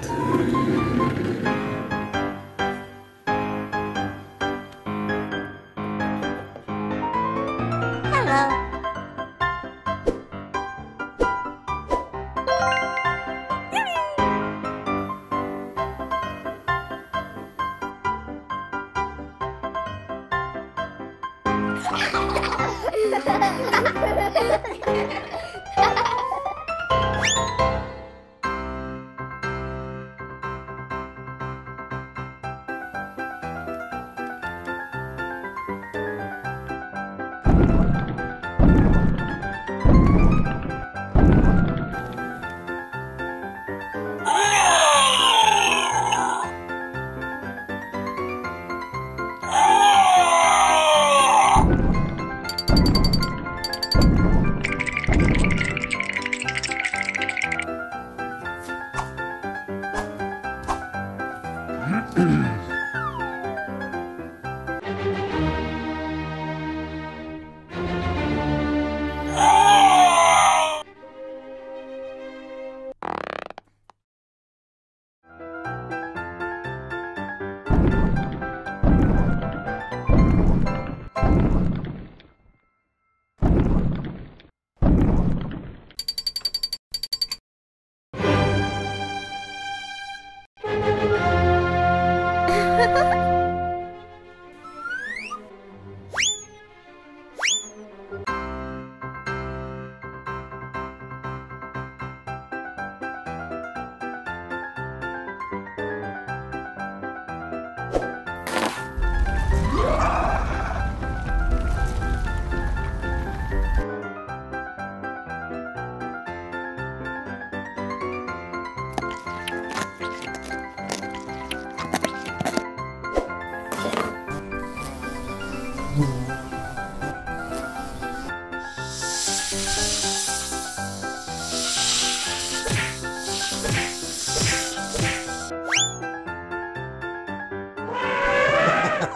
that. Hello. Yummy!